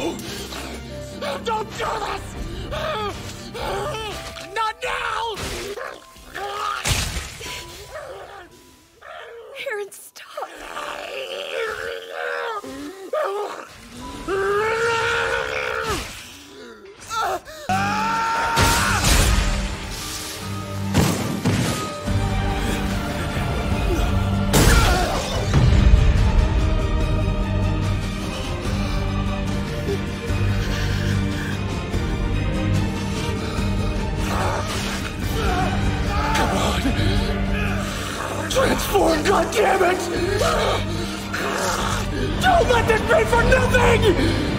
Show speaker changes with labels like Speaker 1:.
Speaker 1: Don't do this! Not now!
Speaker 2: Aaron, stop!
Speaker 1: Transform, goddammit! Don't let this be for nothing!